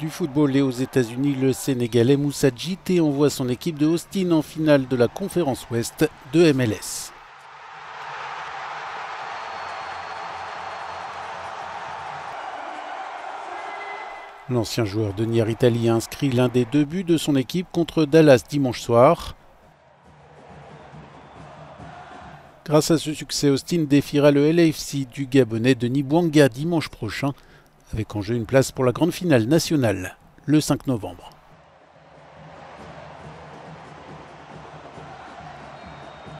Du football et aux États-Unis, le Sénégalais Moussa Djité envoie son équipe de Austin en finale de la conférence Ouest de MLS. L'ancien joueur de Nier Italie inscrit l'un des deux buts de son équipe contre Dallas dimanche soir. Grâce à ce succès, Austin défiera le LAFC du Gabonais Denis Bouanga dimanche prochain, avec en jeu une place pour la grande finale nationale le 5 novembre.